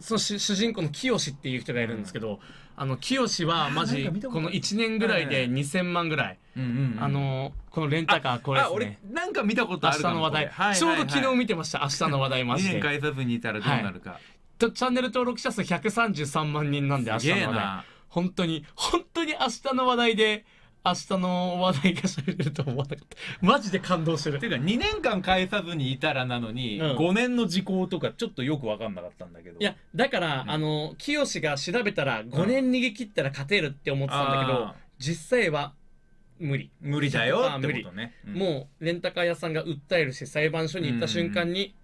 その主主人公の清っていう人がいるんですけど、あの清はマジこの1年ぐらいではいはい2000万ぐらい、うんうんうん。あのこのレンタカーこれであ俺すねなんか見たこと明あるかも日の話題、これ。はいはいはい。ちょうど昨日見てました。明日の話題マ2ジで。年返さずにい。たらどうなるか、とチャンネル登録者数133万人なんで明日の話題。本当に本当に明日の話題で明日の話題が喋れると思わなかった。マジで感動してる。ていうか2年間返さずにいたらなのに、うん。5年の時効とかちょっとよく分かんなかったんだけど。いやだから、うん。あの清が調べたら5年逃げ切ったら勝てるって思ってたんだけど、あー。実際は無理、無理だよってことね、うん。もうレンタカー屋さんが訴えるし裁判所に行った瞬間に、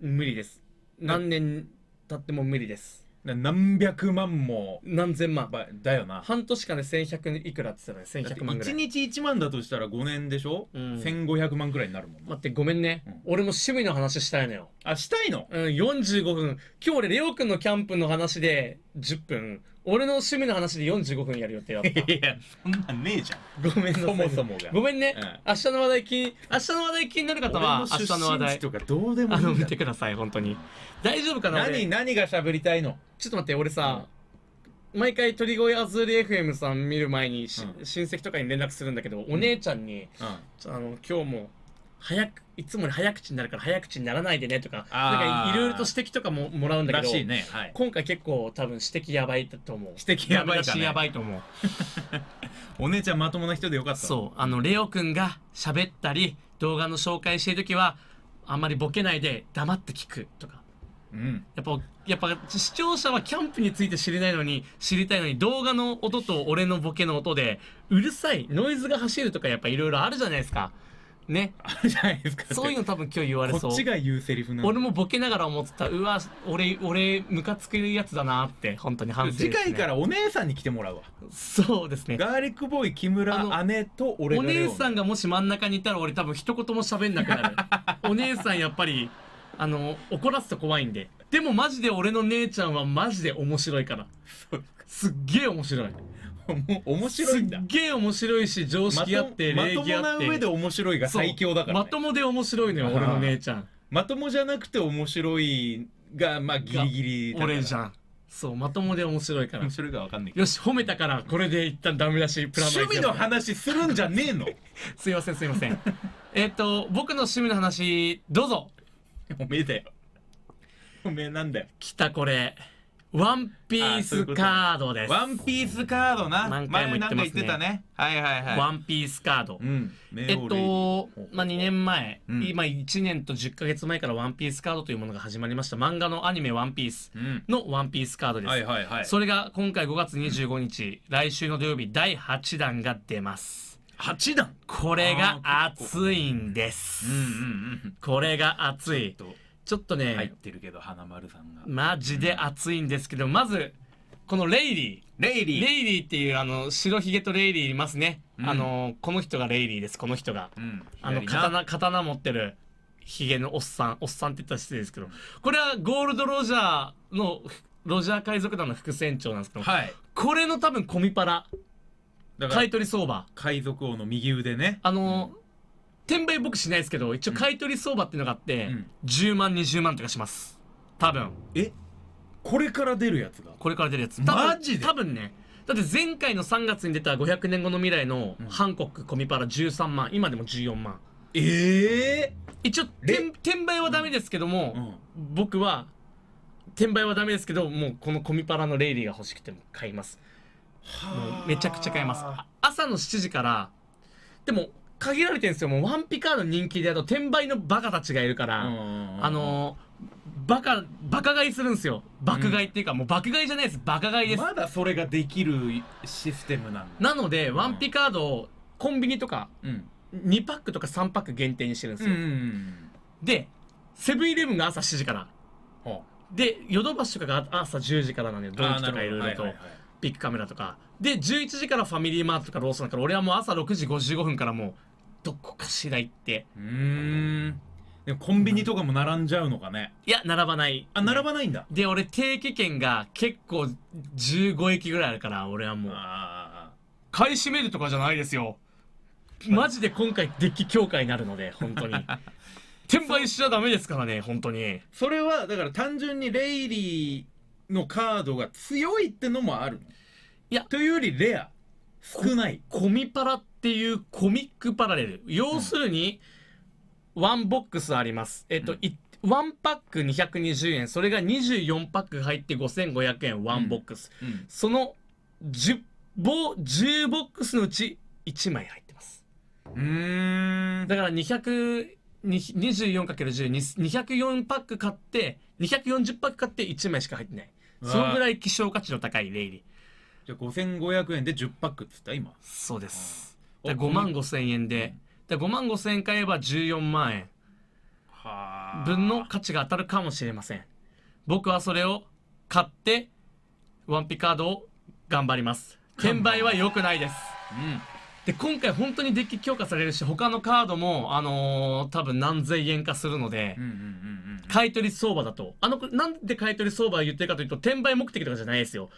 無理です。何年経っても無理ですな何百万も何千万。ばだよな。半年間で1100いくらって言ってたね1100万ぐら1い日1万だとしたら5年でしょ、うん。1500万くらいになるもんな。待ってごめんね、うん。俺も趣味の話したいのよ。あしたいの？うん、45分。今日俺レオくんのキャンプの話で10分俺の趣味の話で45分やる予定だった。いやそんなんねえじゃん。ごめんなさいそもそもが。ごめんね、うん。明日の話題気に明日の話題気になる方は明日の話題とかどうでもいいあの見てください本当に。大丈夫かな何俺？何が喋りたいの？ちょっと待って俺さ、毎回鳥越アズール FM さん見る前にし、うん。親戚とかに連絡するんだけど、お姉ちゃんにあの今日も早くいつもより早口になるから早口にならないでねとかなんかいろいろと指摘とかももらうんだけどらしいね。はい。今回結構多分指摘やばいと思う。指摘やばいかね。やばいと思う。お姉ちゃんまともな人でよかった。そう。あのレオくんが喋ったり動画の紹介してる時はあんまりボケないで黙って聞くとか。ううん。やっぱやっぱ視聴者はキャンプについて知りないのに知りたいのに動画の音と俺のボケの音でうるさいノイズが走るとかやっぱいろいろあるじゃないですかね。あるじゃないですかそういうの多分今日言われそう。こっちが言うセリフなの。俺もボケながら思ってた。うわ俺俺ムカつくやつだなって本当に反省ね、次回からお姉さんに来てもらうわ。そうですね。ガーリックボーイ木村姉と俺お姉さんがもし真ん中にいたら俺多分一言も喋んなくなる。お姉さんやっぱりあの怒らすと怖いんで。でもマジで俺の姉ちゃんはマジで面白いから。すっげえ面白い 面白いんだ。すっげえ面白いし常識あって礼儀あって。まともな上で面白いが最強だから、ね。まともで面白いのよ俺の姉ちゃん。まともじゃなくて面白いがまあギリギリ俺じゃん。そうまともで面白いから。面白いか分かんないけど。よし褒めたからこれで一旦ダメ出しプラ趣味の話するんじゃねえの？すいませんすいません。えっと僕の趣味の話どうぞ。おめえだよ。おめえなんだよ。来たこれワンピースカードです。ワンピースカードな。何回も言ってますね。前なんか言ってたね。はいはいはいワンピースカード、うん。えっと、まあ、2年前、うん。今1年と10ヶ月前からワンピースカードというものが始まりました。漫画のアニメワンピースうん。のワンピースカードです、はいはいはい。それが今回5月25日来週の土曜日第8弾が出ます。8段？これが熱いんです、うんうんうん。これが熱い。とちょっとね、入ってるけど花丸さんが。マジで熱いんですけどまずこのレイリー。レイリー。レイリーっていうあの白ひげとレイリーいますね、うん。あのこの人がレイリーです。この人が。うん。あの刀刀持ってるひげのおっさん。おっさんって言ったら失礼ですけど。これはゴールドロジャーのロジャー海賊団の副船長なんですけどはい。これの多分コミパラ。買い取り相場。海賊王の右腕ね。あの、転売僕しないですけど一応買い取り相場っていうのがあって、うん。10万20万とかします。多分。え？これから出るやつが？これから出るやつ。マジで？多分ね。だって前回の3月に出た500年後の未来のうん。ハンコックコミパラ13万。今でも14万。ええ一応れ転転売はダメですけども、うん。僕は転売はダメですけどもうこのコミパラのレイリーが欲しくても買います。もうめちゃくちゃ買います。あ朝の7時からでも限られてるんですよ。もうワンピカード人気であと転売のバカたちがいるから、あのバカバカ買いするんですよ。爆買いっていうか、もう爆買いじゃないです。バカ買いです、まだそれができるシステムなんだ。なのでワンピカードコンビニとかうん。2パックとか3パック限定にしてるんですうんよ、うんでセブンイレブンが朝7時から。ほでヨドバシとかが朝10時からなんでうドンキとかいろいろとあーなるほど。はいはいはい。ビッグカメラとか。で11時からファミリーマートとかローソンだから俺はもう朝6時55分からもうどこかしら行って。うーん。でもコンビニとかも並んじゃうのかね。いや並ばない。あ並ばないんだ。で俺定期券が結構15駅ぐらいあるから俺はもう。あ買い占めるとかじゃないですよ。マジで今回デッキ強化になるので本当に。転売しちゃダメですからね本当に。ーそれはだから単純にレイリーのカードが強いってのもあるの？いや。というよりレア。少ない。コミパラっていうコミックパラレル。要するに、ワンボックスあります。えっと、ワンパック220円それが24パック入って5500円ワンボックス、うん。その 10, ボ10ボックスのうち1枚入ってます。うーん。だから 224×10204 パック買って240パック買って1枚しか入ってない。そのぐらい希少価値の高いレイリー。じゃあ5500円で10パックっつった今。そうです。うんだ5万5千円で。だ5万5千円買えば14万円。はあ。分の価値が当たるかもしれません。僕はそれを買ってワンピカードを頑張ります。転売は良くないです。うん。で今回本当にデッキ強化されるし他のカードもあのー多分何千円かするので、うんうんうんうん買い取り相場だと。あのなんで買い取り相場を言ってるかというと転売目的とかじゃないですよ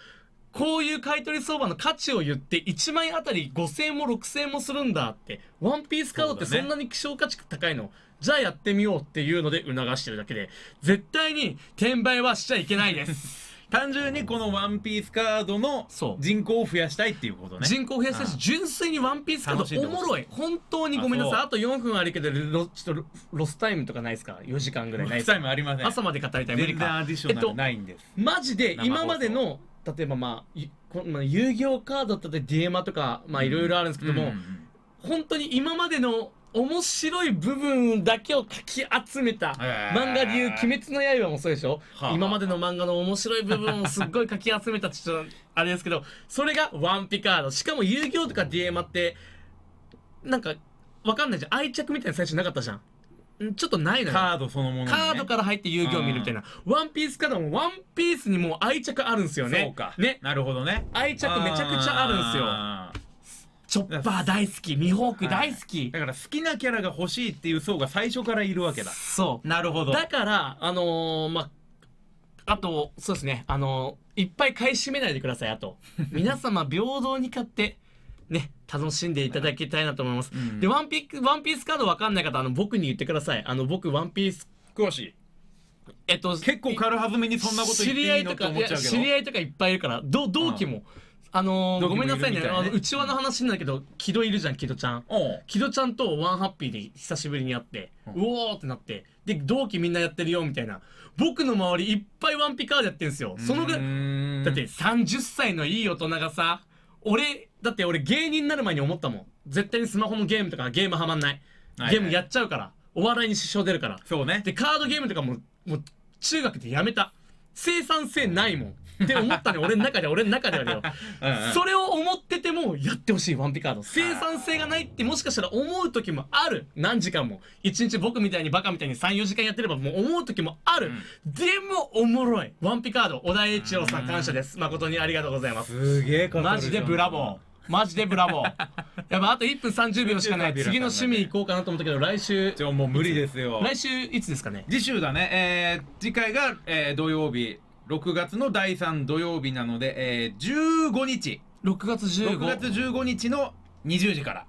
こういう買い取り相場の価値を言って1万円あたり5000円も6000円もするんだって。ワンピースカードってそんなに希少価値高いの、じゃあやってみようっていうので促してるだけで。絶対に転売はしちゃいけないです。単純にこのワンピースカードの人口を増やしたいっていうことね。人口増やしたいし純粋にワンピースカードおもろい。本当にごめんなさい。ああと4分あるけどロちょっとロロスタイムとかないですか？4時間ぐらいないですタかイムありません。朝まで語りたい。無理全然かアディショナルないんです、マジで生放送。今までの例えばまあゆこまあ遊戯王カードだったりディエマとかまあいろいろあるんですけども、うんうん本当に今までの面白い部分だけをかき集めた漫画でいう「鬼滅の刃」もそうでしょ、はあ。今までの漫画の面白い部分をすっごいかき集めたちょっとあれですけどそれがワンピカード。しかも遊戯王とかディエマってなんかわかんないじゃん。愛着みたいな最初なかったじゃんんちょっとないのよ。カードそのものにね。カードから入って遊戯を見るみたいな、ワンピースカードもワンピースにもう愛着あるんですよね。そうか。ね。なるほどね。愛着めちゃくちゃあるんですよ。チョッパー大好き。ミホーク大好き、だから好きなキャラが欲しいっていう層が最初からいるわけだ。そう。なるほど。だからあのーまああとそうですね。あのーいっぱい買い占めないでくださいあと。皆様平等に買ってね楽しんでいただきたいなと思います、うん。でワンピワンピースカードわかんない方あの僕に言ってください。あの僕ワンピース詳し。いえっと結構軽はずめにそんなこと言っていいのって思っちゃう知り合いとかいっぱいいるからど同期も、あのーごめんなさいね。いるみたいね。あの内輪の話になるけど木戸いるじゃん木戸ちゃん。木戸ちゃんとワンハッピーで久しぶりに会って、ううんおーってなってで同期みんなやってるよみたいな。僕の周りいっぱいワンピカードやってるんですよ。そのぐらい。いだって30歳のいい大人がさ俺だって俺芸人になる前に思ったもん。絶対にスマホのゲームとかゲームはまんない。はいゲームやっちゃうから。お笑いに支障出るから。そうね。でカードゲームとかももう中学でやめた。生産性ないもん。って思ったね。俺の中で俺の中ではだよ。うんうん。それを思っててもやってほしいワンピカード。生産性がないってもしかしたら思う時もある。何時間も。一日僕みたいにバカみたいに34時間やってればもう思う時もある、でもおもろい。ワンピカード小田栄一郎さん感謝です。誠にありがとうございます。すげえマジでブラボーマジでブラボー。やばいあと1分30秒しかない。次の趣味行こうかなと思ったけど来週。じゃあもう無理ですよ。来週いつですかね？次週だね、えー次回が、えー土曜日。6月の第3土曜日なので、えー15日。6月6月15 15日の20時から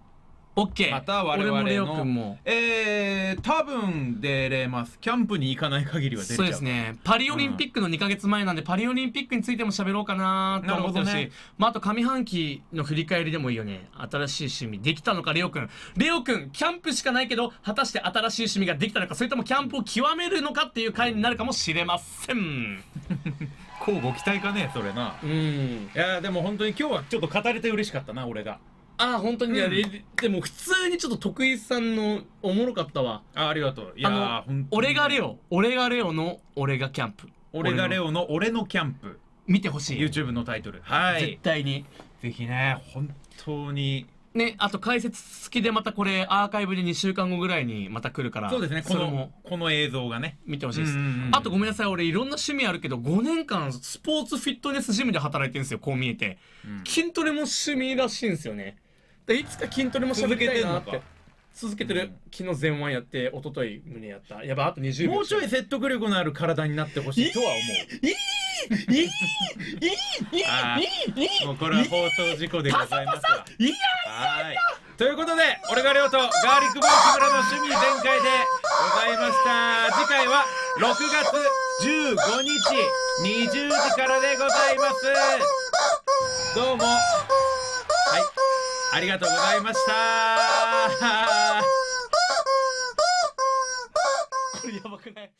オッケーまた我々の俺もレオくんも。えー、多分出れます。キャンプに行かない限りは出れちゃう。そうですね。パリオリンピックの2か月前なんで、パリオリンピックについても喋ろうかなと思ってるしなるほどね。まあ、あと上半期の振り返りでもいいよね。新しい趣味できたのかレオくんレオくんキャンプしかないけど果たして新しい趣味ができたのかそれともキャンプを極めるのかっていう回になるかもしれません。交互期待かねそれな。うん。いやーでも本当に今日はちょっと語れて嬉しかったな俺がああ本当にね、うん。レでも普通にちょっと徳井さんのおもろかったわ。あありがとう。いや俺がレオ。俺がレオの俺がキャンプ。俺がレオオの俺のキャンプ。見てほしい。YouTube のタイトル。はい。絶対に。ぜひね本当に。ね、あと解説付きでまたこれアーカイブで2週間後ぐらいにまた来るから、そうですね。このこの映像がね。見てほしいです。あとごめんなさい、俺いろんな趣味あるけど、5年間スポーツフィットネスジムで働いてるんですよ、こう見えて。うん。筋トレも趣味らしいんですよね。でいつか筋トレも喋りたいなって。続けてんのか。続けてる。昨日前腕やって、一昨日胸やった。やばい、あと20秒。もうちょい説得力のある体になってほしい。とは思 あーうもうこれは放送事故でございます。わいやはい。ということで俺がレオとガーリックボーイ木村の趣味全開でございました。次回は6月15日20時からでございます。どうも。はいありがとうございました。こ れやばくない？